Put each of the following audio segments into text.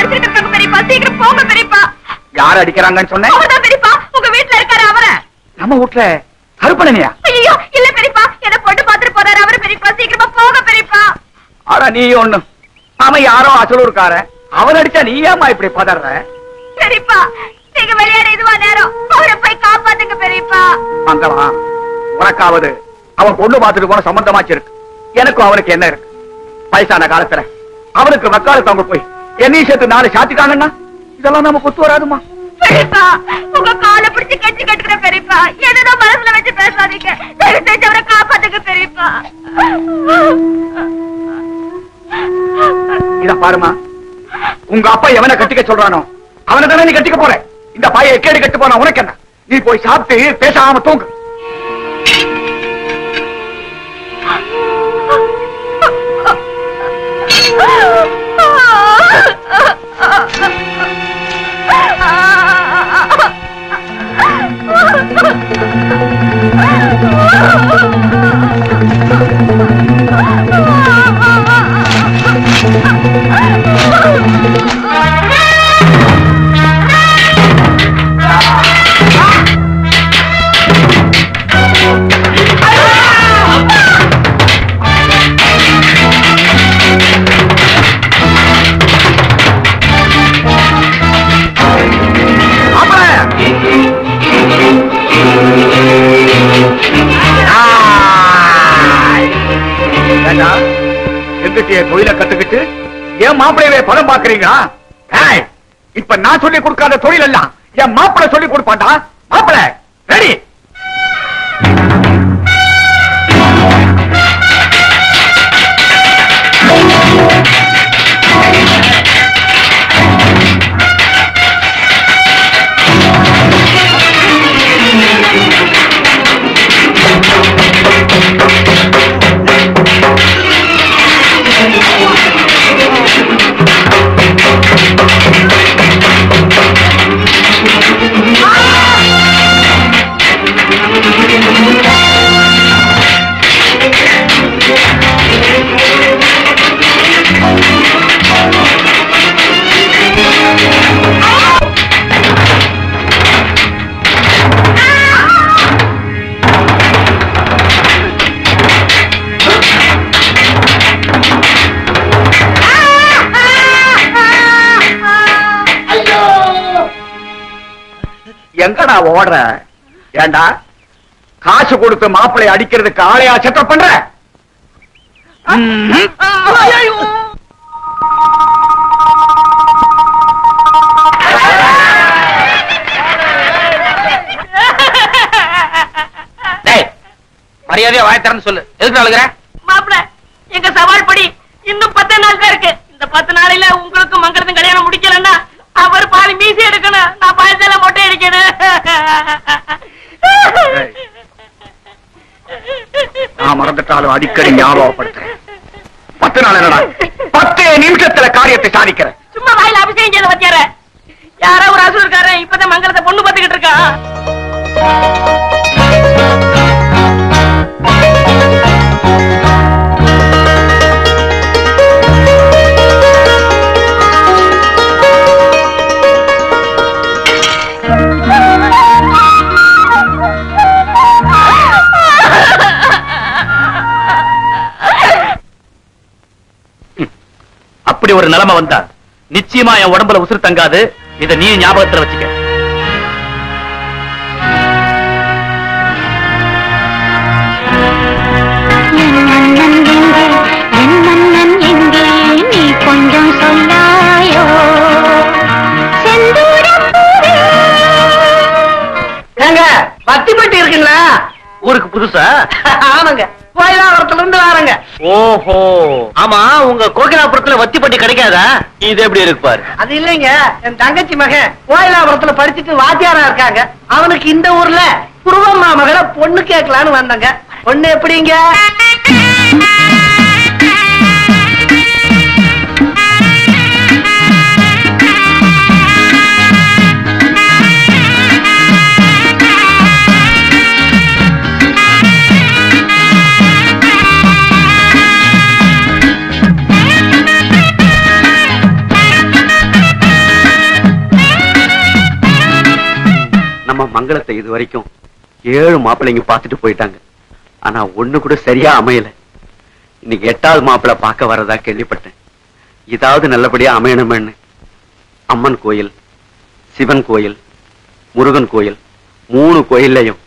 அடிச்சிட்டு இருக்காங்க பெரியப்பா சீக்கிரம் போங்க பெரியப்பா. யார் அடிக்கிறாங்கன்னு சொன்னேன்? அவர்தான் பெரியப்பா உங்க வீட்டுல இருக்காரு அவரை. நம்ம வீட்டுல கருப்பணனியா? ஐயோ இல்ல பெரியப்பா என்ன பொண்ணு பாத்துட்டு போறாரு அவரு பெரியப்பா சீக்கிரமா போங்க பெரியப்பா. ஆனா நீ ஒண்ணு. அவன் யாரோ அசலூர்காரன் அவன் அடிச்சா நீ ஏமா இப்படி பதற? பெரியப்பா நீங்க விளையாட இதுவா நேரம். அவரை போய் காப்பாத்துங்க பெரியப்பா. மங்களா உனக்காவது அவன் பொண்ணு பார்த்துட்டு போன சம்பந்தமாச்சு இருக்கு. எனக்கும் அவனுக்கு என்ன இருக்கு? வயசான காலத்துல அவனுக்கு வக்காலத்து அவங்க போய் என்னையும் சேர்த்து நாலு சாத்திட்டாங்கன்னா இதெல்லாம் நமக்கு ஒத்து வராதுமா? பெரியப்பா உங்க காலை பிடிச்சு கெட்டி கட்டுக்கிற பெரியப்பா. எதுனா மனசுல வச்சு பேசாதீங்க. தயவு செஞ்சு அவரை காப்பாத்துங்க பெரியப்பா. இத பாருமா. உங்க அப்பா எவனை கட்டிக்க சொல்றானோ அவனை தானே நீ கட்டிக்க போற. இந்த பைய கேடு கட்டு போனா உனக்கு என்ன நீ போய் சாப்பிட்டு பேசாம தூங்கு. ஏண்டா, எங்கிட்டயே தொழில கத்துக்கிட்டு என் மாப்பிளையவே படம் பாக்குறீங்களா இப்ப நான் சொல்லி கொடுக்காத தொழில் எல்லாம் என் மாப்பிளை சொல்லி கொடுப்பான்டா. மாப்பிளை ரெடி ஓடுற. ஏண்டா? காசு கொடுத்து மாப்பிளை அடிக்கிறதுக்கு ஆளையா செட்டப் பண்ற? மரியாதையா வாய திறந்து சொல்லு. எதுக்கு அழுகுற மாப்பிள எங்க சவால் படி இன்னும் பத்து நாள் தான் இருக்கு இந்த பத்து நாளையில உங்களுக்கு மங்களத்தும் கல்யாணம் முடிக்கலன்னா அவர் பாதி மீசி எடுக்கணும். மறந்துட்டாலும் அடிக்கடி ஞாபகப்படுத்துறேன். பத்து நாள் என்னடா? பத்து நிமிஷத்துல காரியத்தை சாதிக்கிறேன் சும்மா வாயில அபிஷேகம் செய்த பத்தியார. யாரோ ஒரு அசூர்காரன் இப்பதான் மங்களத்தை பொண்ணு பார்த்துக்கிட்டு இருக்கான் அப்படி ஒரு நிலைமை வந்தா நிச்சயமா என் உடம்புல உசுறு தங்காது. இத நீ ஞாபகத்துல வச்சுக்க. பத்தி பட்டி இருக்குங்களா? ஊருக்கு புதுசா? ஓஹோ. ஆமா உங்க கோகிலாபுரத்துல வத்திப்பட்டி கிடைக்காதா? இது எப்படி இருக்கு பாரு. அது இல்லைங்க என் தங்கச்சி மகன் கோயிலாபுரத்துல படிச்சுட்டு வாத்தியாரா இருக்காங்க. அவனுக்கு இந்த ஊர்ல குருவம்மா மகளை பொண்ணு கேட்கலான்னு வந்தாங்க. பொண்ணு எப்படிங்க? மங்களத்தை இது வரைக்கும் ஏழு மாப்பிள்ளைங்க பார்த்துட்டு போயிட்டாங்க. ஆனா ஒண்ணு கூட சரியா அமையல. இன்னைக்கு எட்டாவது மாப்பிள்ளை பார்க்க வரதா கேள்விப்பட்டேன். இதாவது நல்லபடியா அமையணுமேன்னு. அம்மன் கோயில் சிவன் கோயில் முருகன் கோயில் மூணு கோயில்லையும்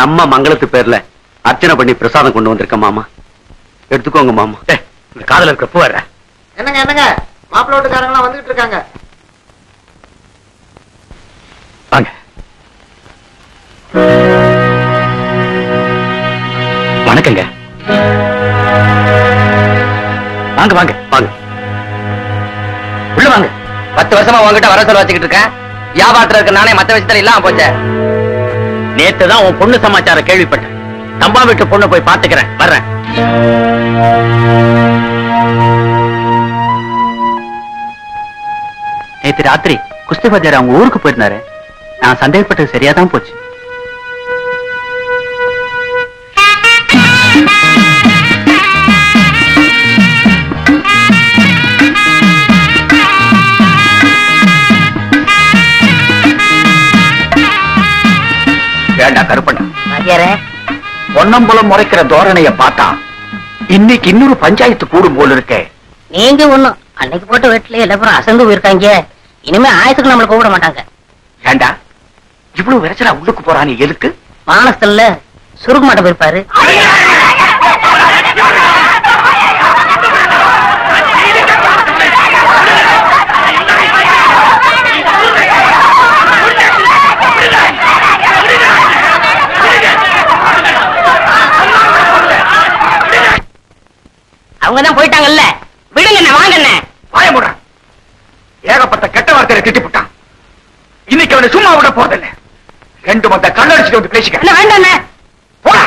நம்ம மங்களத்து பேர்ல அர்ச்சனை பண்ணி பிரசாதம் கொண்டு வந்திருக்க மாமா. எடுத்துக்கோங்க மாமா. டேய், இந்த காதல இருக்கிற பூ வர்ற என்னங்க என்னங்க? மாப்பிள்ளை வந்துகிட்டு இருக்காங்க. வாங்க. வணக்கங்க. வாங்க வாங்க வாங்க. உள்ள வாங்க. பத்து வருஷமா உங்ககிட்ட வர சொல்ல வச்சுக்கிட்டு இருக்கேன். வியாபாரத்துல இருக்க நானே மத்த விஷயத்துல இல்லாம போச்சே. நேத்து தான் உன் பொண்ணு சமாச்சாரம் கேள்விப்பட்டேன். தம்பா வீட்டு பொண்ணு போய் பாத்துக்கிறேன் வர்றேன். நேத்து ராத்திரி குஸ்தி பஜார் அவங்க ஊருக்கு போயிருந்தாரு. நான் சந்தேகப்பட்டது சரியாதான் போச்சு. பொன்னம்பலம் முறைக்கிற தோரணைய பார்த்தா இன்னைக்கு இன்னொரு பஞ்சாயத்து கூடும் போல இருக்கே. நீங்க ஒண்ணும். அன்னைக்கு போட்ட வீட்டுல எல்லாரும் அசந்து போயிருக்காங்க. இனிமே ஆயத்துக்கு நம்மள கூப்பிட மாட்டாங்க. ஏண்டா? இவ்வளவு விரைச்சலா உள்ளுக்கு போறானே எதுக்கு? மானஸ்தல்ல சுருக்க மாட்ட போயிருப்பாரு. அவங்க தான் போயிட்டாங்கல்ல. விடுங்க வாங்கண்ணே வாய மூடுறா. ஏகப்பட்ட கெட்ட வார்த்தையை திட்டிப்புட்டான் இன்னைக்கு அவனை சும்மா விட போறதில்ல. ரெண்டு மத்த கண்ணடிச்சுட்டு வந்து பேசிக்க. போடா.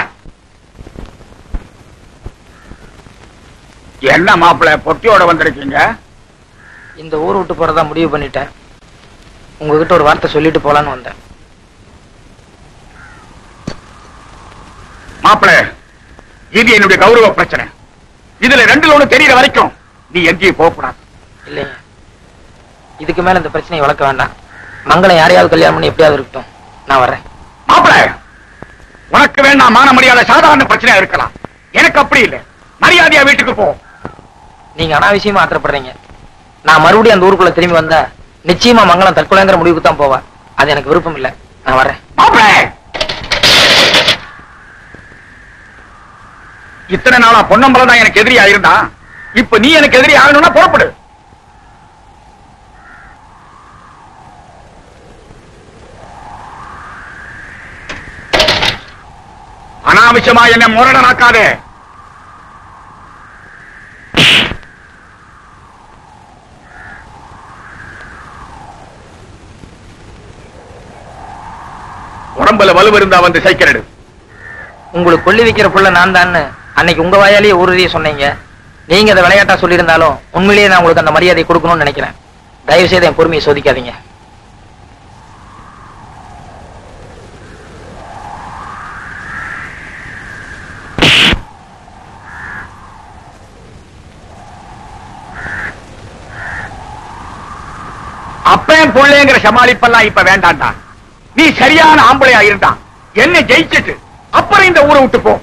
என்ன மாப்பிள்ள பொட்டியோட வந்திருக்கீங்க? இந்த ஊர் விட்டு போறதா முடிவு பண்ணிட்டேன். உங்ககிட்ட ஒரு வார்த்தை சொல்லிட்டு போலான்னு வந்தேன். மாப்பிள்ள இது என்னுடைய கௌரவ பிரச்சனை. இதுல ரெண்டுல ஒண்ணு தெரியற வரைக்கும் நீ எங்கேயும் போகக்கூடாது. இல்லைங்க இதுக்கு மேல இந்த பிரச்சனையை வளர்க்க வேண்டாம். மங்களம் யாரையாவது கல்யாணம் பண்ணி எப்படியாவது இருக்கட்டும். நான் வர்றேன். மாப்பிள்ள உனக்கு வேணா மான மரியாதை சாதாரண பிரச்சனையா இருக்கலாம். எனக்கு அப்படி இல்லை. மரியாதையா வீட்டுக்கு போ. நீங்க அனாவசியமா ஆத்திரப்படுறீங்க. நான் மறுபடியும் அந்த ஊருக்குள்ள திரும்பி வந்தா நிச்சயமா மங்களம் தற்கொலைங்கிற முடிவுக்கு தான் போவா அது எனக்கு விருப்பம் இல்ல. நான் வர்றேன். மாப்பிள்ள இத்தனை நாளா பொன்னம்பலம் தான் எனக்கு எதிரி ஆயிருந்தா இப்ப நீ எனக்கு எதிரி ஆகணும்னா புறப்படு. அனாவசியமா என்ன முரடனாக்காதே. உடம்புல வலுவிருந்தா வந்து சைக்கிள் உங்களுக்கு கொள்ளி வைக்கிற புள்ள நான் தான் அன்னைக்கு உங்க வாயாலேயே உறுதியை சொன்னீங்க. நீங்க அதை விளையாட்டா சொல்லியிருந்தாலும் உண்மையிலேயே நான் உங்களுக்கு அந்த மரியாதை கொடுக்கணும்னு நினைக்கிறேன். தயவு செய்து என் பொறுமையை சோதிக்காதீங்க. அப்பன் புள்ளைங்கிற சமாளிப்பெல்லாம் இப்ப வேண்டாம்டா. நீ சரியான ஆம்பளையா இருந்தா. என்ன ஜெயிச்சிட்டு அப்புறம் இந்த ஊரை விட்டு போ.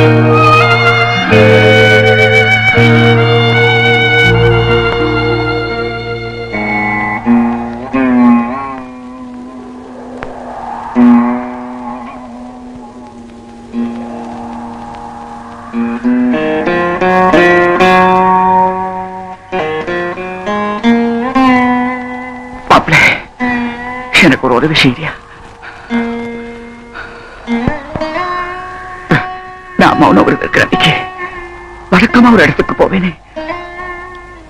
you. போவேனே.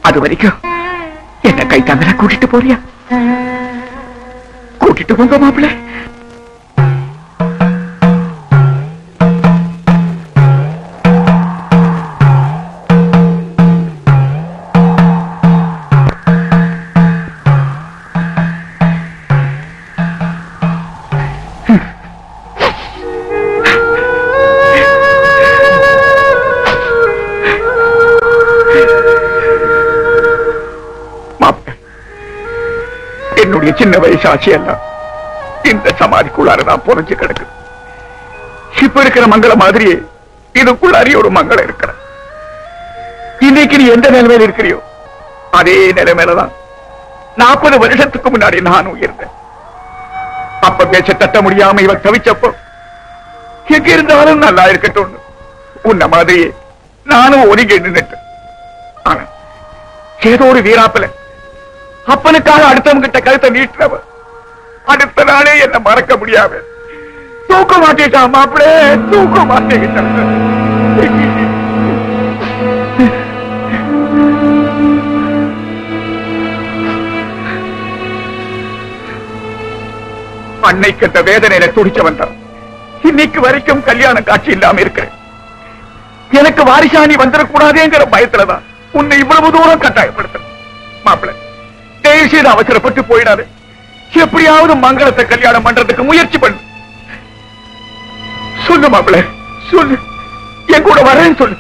அது வரைக்கும் என்ன கை தங்கல கூட்டிட்டு போறியா? கூட்டிட்டு போங்க மாப்பிள்ள. சின்ன வயசு எல்லாம் இந்த சமாதிக்குள்ளார தான் புரைஞ்சு கிடக்குது. இப்ப இருக்கிற மங்கள மாதிரியே இதுக்குள்ளாரி ஒரு மங்களம் இருக்கிற இன்னைக்கு நீ எந்த நிலைமையில இருக்கிறியோ அதே நிலைமையிலதான் நாற்பது வருஷத்துக்கு முன்னாடி நான் உயர்ந்தேன். அப்ப பேச தட்ட முடியாம இவ தவிச்சப்போ எங்க இருந்தாலும் நல்லா இருக்கட்டும். உன்ன மாதிரியே நானும் ஒருங்கி நின்னுட்டேன். ஆனா ஏதோ ஒரு வீராப்பில அவனுக்காக அடுத்தவங்க கிட்ட கருத்தை நீட்டுறவ அடுத்த நாளே என்ன மறக்க முடியாது தூக்க மாட்டேட்டான் மாப்பிளே. தூக்க மாட்டேங்கிட்டான் அன்னைக்கு அந்த வேதனையில துடிச்ச வந்தான் இன்னைக்கு வரைக்கும் கல்யாண காட்சி இல்லாம இருக்கிறேன். எனக்கு வாரிசாணி வந்துடக்கூடாதேங்கிற பயத்துலதான் உன்னை இவ்வளவு தூரம் கட்டாயப்படுத்த மாப்பிள்ள தயவு செய்து அவசரப்பட்டு போயிடாது. எப்படியாவது மங்களத்தை கல்யாணம் பண்றதுக்கு முயற்சி பண்ணு. சொல்லு மாப்பிள்ள சொல்லு. என் கூட வரேன்னு சொல்லு.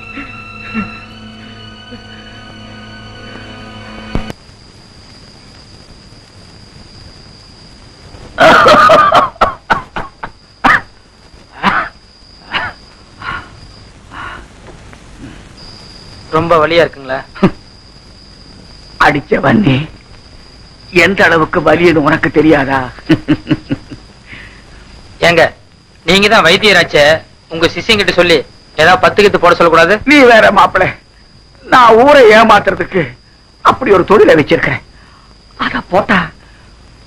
ரொம்ப வலியா இருக்குங்களா. அடிச்ச வன்னே எந்த அளவுக்கு வலியது உனக்கு தெரியாதா? ஏங்க நீங்க தான் வைத்தியராச்சே. உங்க சிஷ்யங்கிட்ட சொல்லி ஏதாவது பத்து கித்து போட சொல்லக்கூடாது? நீ வேற மாப்பிள நான் ஊரை ஏமாத்துறதுக்கு அப்படி ஒரு தொழிலை வச்சிருக்கிறேன். அத போட்டா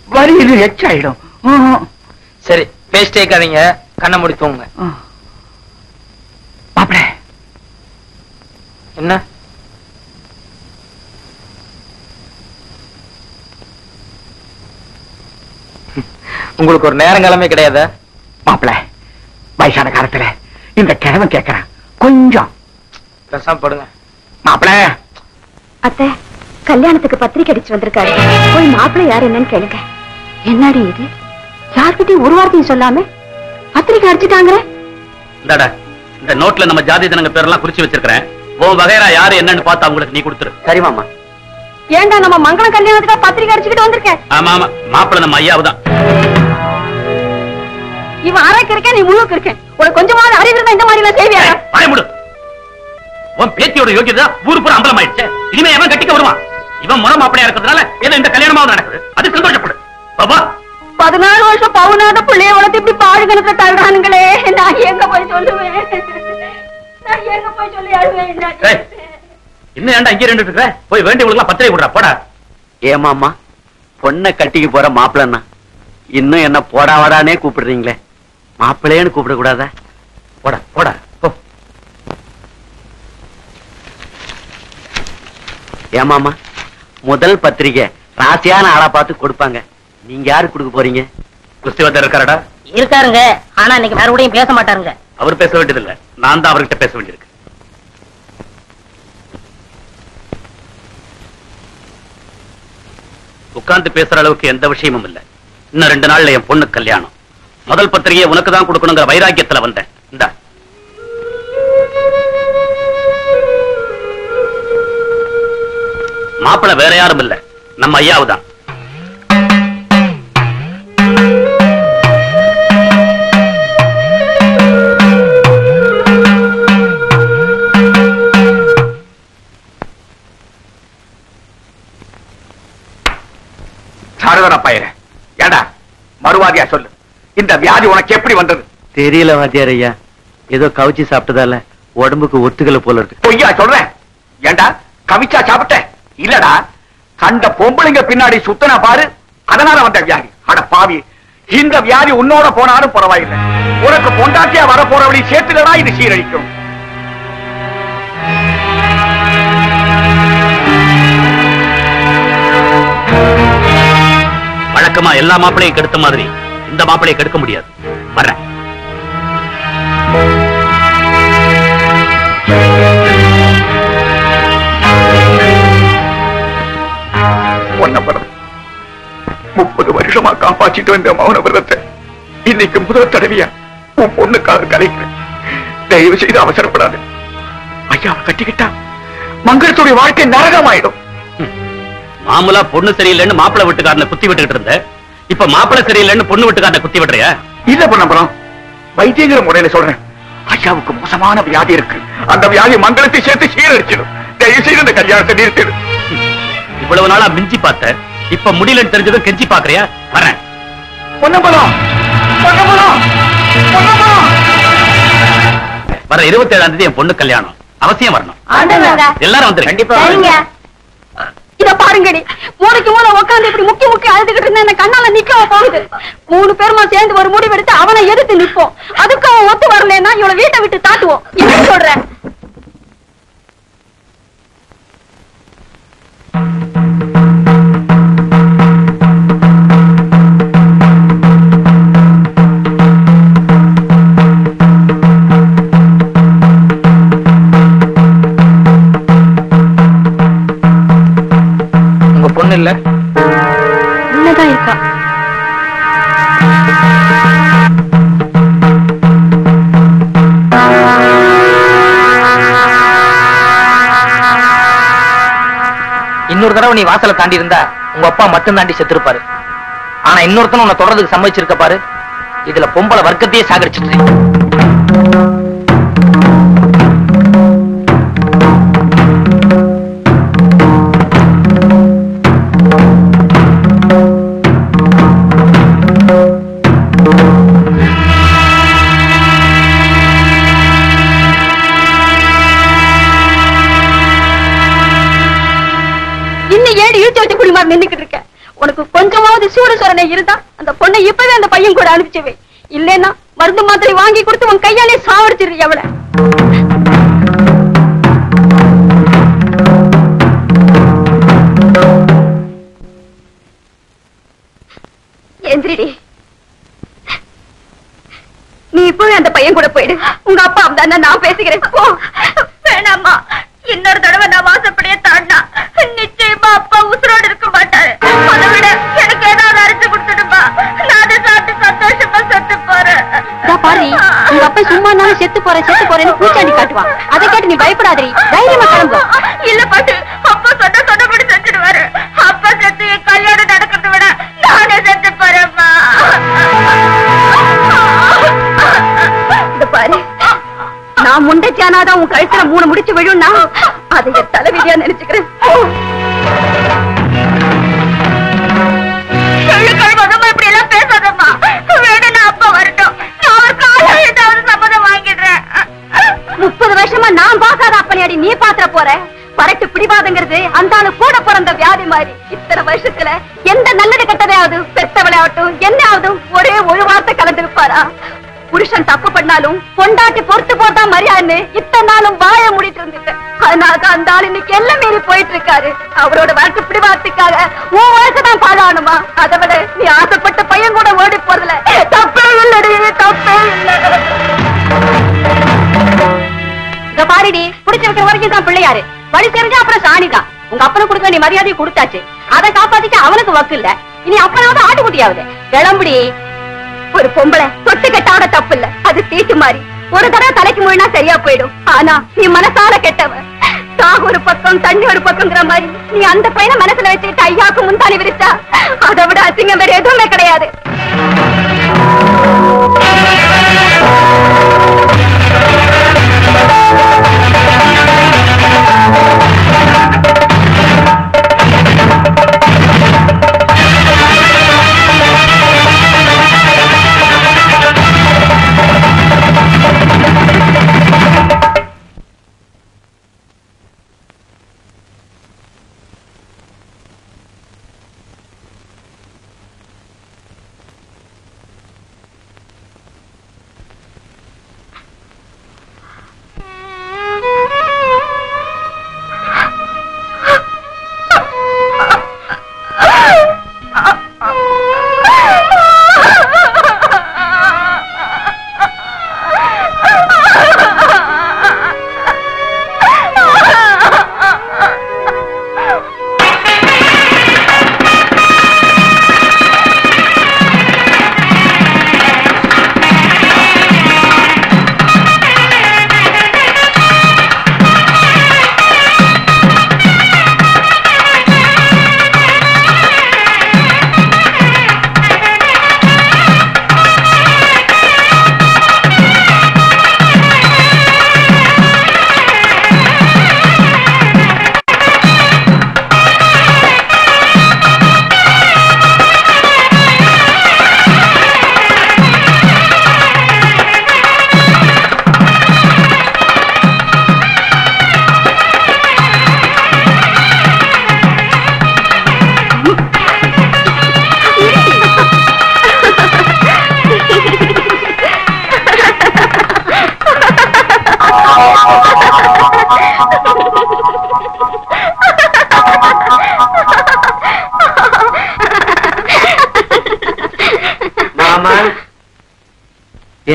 வரியில் எச்சாயிடும். சரி பேஸ்ட் கேட்காதீங்க கண்ணை மூடி தூங்குங்க. மாப்பிள. என்ன? உங்களுக்கு ஒரு நேரங்காலமே கிடையாதா? மாப்பிள வயசான காலத்துல இந்த கிழவன் கேட்கறான் கொஞ்சம். பேசாம படுங்க. மாப்பிள. அத்தை கல்யாணத்துக்கு பத்திரிக்கை அடிச்சு வந்திருக்காரு. போய் மாப்பிள்ளை யார் என்னன்னு கேளுங்க. என்னடி இது? யார்கிட்டயும் ஒரு வார்த்தையும் சொல்லாம பத்திரிக்கை அடிச்சுட்டாங்க இந்த நோட்ல நம்ம ஜாதி ஜனங்க பேரெல்லாம் குறிச்சு வச்சிருக்கிறேன். உன் வகைரா யாரு என்னன்னு பார்த்து அவங்களுக்கு நீ கொடுத்துரு. சரி மாமா. ஏண்டா நம்ம மங்களம் கல்யாணத்துக்கு பத்திரிக்கை அடிச்சுக்கிட்டு வந்திருக்கேன்? ஆமா ஆமா. மாப்பிள்ள நம்ம ஐயாவுதான். இவன் அரைக்கு இருக்க நீ முழுக்க இருக்க உனக்கு கொஞ்சமாவது அறிவு இருந்தா இந்த மாதிரி செய்வியா? மூடு. உன் பேத்தியோட யோகியதா ஊரு பூரா அம்பலம் ஆயிடுச்சு. இனிமே எவன் கட்டிக்க வருவான்? இவன் முறை மாப்பிளையா இருக்கிறதுனால ஏதோ இந்த கல்யாணமாவது நடக்குது. அது சந்தோஷப்படு. பாபா. பதினாலு வருஷம் பவுனாத பிள்ளைய வளர்த்து இப்படி பாடுகணத்துல தள்ளுறானுங்களே. நான் எங்க போய் சொல்லுவேன்? நான் எங்க போய் சொல்லி அழுவேன்? இன்னும் ஏன்டா இங்கே ரெண்டு இருக்க போய் வேண்டியவங்களுக்கு பத்திரிகை விடுறா போடா. ஏமாமா பொண்ணை கட்டிக்கு போற மாப்பிள்ளன்னா இன்னும் என்ன போடா வாடானே கூப்பிடுறீங்களே? மாப்பிள்ளையன்னு கூப்பிட கூடாதா போடா போடா போ. ஏமாமா முதல் பத்திரிகை ராசியான ஆளா பார்த்து கொடுப்பாங்க. நீங்க யாரு கொடுக்க போறீங்க? குஸ்திவத்தர் இருக்காரடா. இருக்காருங்க. ஆனா இன்னைக்கு மறுபடியும் பேச மாட்டாருங்க. அவர் பேச வேண்டியதில்லை. நான் தான் அவர்கிட்ட பேச வேண்டியிருக்கு. உட்கார்ந்து பேசுற அளவுக்கு எந்த விஷயமும் இல்ல. இன்னும் ரெண்டு நாள்ல என் பொண்ணு கல்யாணம். முதல் பத்திரிகையை உனக்கு தான் கொடுக்கணுங்கிற வைராக்கியத்துல வந்தேன். இந்த. மாப்பிள்ளை வேற யாரும் இல்ல. நம்ம ஐயாவுதான். மறுவாதியா சொல்லு. இந்த வியாதி உனக்கு எப்படி வந்தது? தெரியல வாத்தியார் ஐயா. ஏதோ கவுச்சி சாப்பிட்டதால உடம்புக்கு ஒத்துக்கல போல இருக்கு. பொய்யா சொல்றேன் ஏண்டா? கவிச்சா சாப்பிட்ட? இல்லடா. கண்ட பொம்பளைங்க பின்னாடி சுத்தனா பாரு. அதனால வந்த வியாதி. அட பாவி. இந்த வியாதி உன்னோட போனாலும் பரவாயில்லை. உனக்கு பொண்டாட்டியா வர போறவழி சேர்த்துலதான் இது சீரழிக்கும். வழக்கமா எல்லா மாப்பிளையும் கெடுத்த மாதிரி இந்த மாப்பிளையை கெடுக்க முடியாது. வர்றேன். பொன்ன பரம் முப்பது வருஷமா காப்பாற்றிட்டு வந்த மௌன விரதத்தை இன்னைக்கு முதல் தடவையா உன் பொண்ணுக்காக கலைக்கிறேன். தயவு செய்து அவசரப்படாது. ஐயா கட்டிக்கிட்டா மங்களத்துடைய வாழ்க்கை நரகமாயிடும். மாமூலா பொண்ணு சரியில்லைன்னு மாப்பிள்ளை வீட்டுக்காரனை குத்தி விட்டுக்கிட்டு இருந்த. இப்ப மாப்பிள்ளை சரியில்லைன்னு பொண்ணு வீட்டுக்காரனை குத்தி விடுறியா? இல்ல பொன்னம்பலம் வைத்தியங்கிற முறையில சொல்றேன். ஐயாவுக்கு மோசமான வியாதி இருக்கு. அந்த வியாதி மங்களத்தை சேர்த்து சீரழிச்சிடும். தயவு செய்து இந்த கல்யாணத்தை நிறுத்திடு. இவ்வளவு நாளா மிஞ்சி பார்த்த. இப்ப முடியலன்னு தெரிஞ்சதும் கெஞ்சி பாக்குறியா வரேன். பொன்னம்பலம் பொன்னம்பலம் பொன்னம்பலம் வர இருபத்தி ஏழாம் தேதி என் பொண்ணு கல்யாணம். அவசியம் வரணும். எல்லாரும் வந்துருங்க. இத பாருங்கடி. மூளைக்கு மூளை உட்கார்ந்து இப்படி முக்கி முக்கி அழுதுகிட்டு இருந்தா என்ன கண்ணால நிக்கவ போகுது மூணு பேருமா சேர்ந்து ஒரு முடிவு எடுத்து அவனை எதிர்த்து நிப்போம் அதுக்கு அவன் ஒத்து வரலன்னா இவளை வீட்டை விட்டு தாட்டுவோம். என்ன சொல்றேன் இல்ல. உள்ளதான் இருக்கா? இன்னொரு தடவை நீ வாசலை தாண்டி இருந்தா உங்க அப்பா மட்டும் தாண்டி செத்துருப்பாரு. ஆனா இன்னொருத்தனும் உன்னை தொடர்றதுக்கு சம்மதிச்சிருக்க பாரு. இதுல பொம்பளை வர்க்கத்தையே சாகடிச்சிட்டு கூட அனுப்பிச்சுவே. இல்லைன்னா மருந்து மாத்திரை வாங்கி கொடுத்து உன் கையாலே சாவடிச்சிரு எவ்வளவு செத்து போறேன் செத்து போறேன்னு பூச்சாண்டி காட்டுவான். அதை கேட்டு நீ பயப்படாதடி. தைரியமா கிளம்பு. இல்ல பாட்டு அப்பா சொன்ன சொன்னபடி செஞ்சிடுவாரு. அப்பா செத்து என் கல்யாணம் நடக்கிறத விட நானே செத்து போறேம்மா. பாரு நான் முண்டைச்சானாதான் உன் கழுத்துல மூணு முடிச்சு விழும்னா அதை என் தலைவிதியா நினைச்சுக்கிறேன். அப்பனையாடி போற? பரட்டு பிடிவாதங்கிறது அந்த ஆளு கூட பிறந்த வியாதி மாதிரி. இத்தனை வருஷத்துல எந்த நல்லது கெட்டதையாவது பெத்தவளையாகட்டும் என்ன ஒரே ஒரு வார்த்தை கலந்துருப்பாரா புருஷன் தப்பு பண்ணாலும் பொண்டாட்டி பொறுத்து போட்டா மரியாதுன்னு இத்தனை நாளும் வாய முடிட்டு இருந்துட்டேன் அதனால அந்த ஆள் இன்னைக்கு எல்லாம் மீறி போயிட்டு இருக்காரு அவரோட வாழ்க்கை பிடிவாதத்துக்காக உன் வாழ்க்கை தான் பாழானுமா அதை விட நீ ஆசைப்பட்ட பையன் கூட ஓடி போறதுல தப்பே இல்லடி தப்பே இல்லை பாரிடி புடிச்சு வைக்கிற வரைக்கும் தான் பிள்ளையாரு. வழி தெரிஞ்சா அப்புறம் சாணிதான் உங்க அப்பனை கொடுக்க வேண்டிய மரியாதையை கொடுத்தாச்சு. அதை காப்பாத்திக்க அவனுக்கு வக்கு இல்ல. இனி அப்பனாவது ஆட்டுக்குட்டியாவது. கிளம்புடி. ஒரு பொம்பளை தொட்டு கெட்டாவோட தப்பு இல்ல அது தீட்டு மாறி. ஒரு தடவை தலைக்கு முழுனா சரியா போயிடும். ஆனா நீ மனசால கெட்டவ. தாக ஒரு பக்கம் தண்ணி ஒரு பக்கம்ங்கிற மாதிரி. நீ அந்த பையனை மனசுல வச்சுக்கிட்டு ஐயாக்கு முந்தாணி விரிச்சா? அதை விட அசிங்கம் வேற எதுவுமே கிடையாது.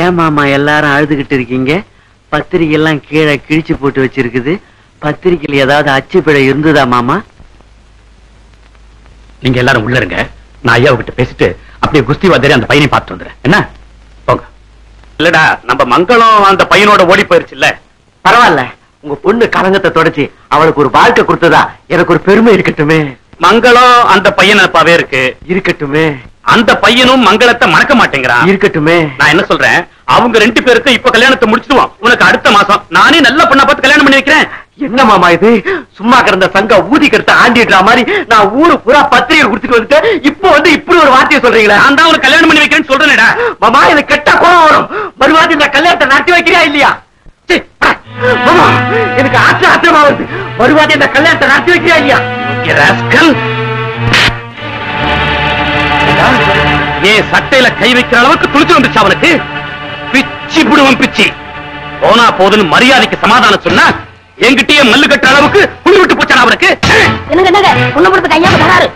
ஏன் மாமா எல்லாரும் அழுதுகிட்டு இருக்கீங்க. பத்திரிக்கை எல்லாம் கீழே கிழிச்சு போட்டு வச்சிருக்குது. பத்திரிக்கையில் ஏதாவது அச்சுப்பிழை இருந்ததா மாமா? நீங்க எல்லாரும் உள்ள இருங்க. நான் ஐயாவை கிட்ட பேசிட்டு அப்படியே குஸ்தி வாத்தியாரி அந்த பையனை பார்த்து வந்துடுறேன். என்ன? போங்க. இல்லடா நம்ம மங்களம் அந்த பையனோட ஓடி போயிருச்சு இல்ல பரவாயில்ல. உங்க பொண்ணு கலங்கத்தை தொடச்சி அவளுக்கு ஒரு வாழ்க்கை கொடுத்ததா? எனக்கு ஒரு பெருமை இருக்கட்டுமே. மங்களம் அந்த பையன் அப்பாவே இருக்கு. இருக்கட்டுமே. அந்த பையனும் மங்களத்தை மறக்க மாட்டேங்கிறான். இருக்கட்டுமே. நான் என்ன சொல்றேன்? அவங்க ரெண்டு பேருக்கு இப்ப கல்யாணத்தை முடிச்சிடுவோம் உனக்கு அடுத்த மாசம். நானே நல்ல பொண்ணா பார்த்து கல்யாணம் பண்ணி வைக்கிறேன். என்ன மாமா இது? சும்மா கிடந்த சங்க ஊதி கருத்த ஆண்டிடுற மாதிரி நான் ஊரு பூரா பத்திரிகை கொடுத்துட்டு வந்துட்டேன். இப்போ வந்து இப்படி ஒரு வார்த்தையை சொல்றீங்களா? நான் தான் உனக்கு கல்யாணம் பண்ணி வைக்கிறேன்னு சொல்றேன்டா. மாமா எனக்கு கெட்ட கோவம் வரும். மறுவாதி இந்த கல்யாணத்தை நடத்தி வைக்கிறியா இல்லையா. மாமா எனக்கு ஆத்திர ஆத்திரமா வருது. மறுவாதி இந்த கல்யாணத்தை நடத்தி வைக்கிறியா இல்லையா? ஏன் சட்டையில கை வைக்கிற அளவுக்கு துளிச்சு வந்துச்சு அவனுக்கு? பிச்சி புடுவன் பிச்சி. போனா போதுன்னு மரியாதைக்கு சமாதானம் சொன்னா என்கிட்டயே மல்லு கட்டுற அளவுக்கு புளி விட்டு போச்சான் அவனுக்கு? என்னங்க என்னங்க? பொண்ணு கொடுத்து கையா தராரு.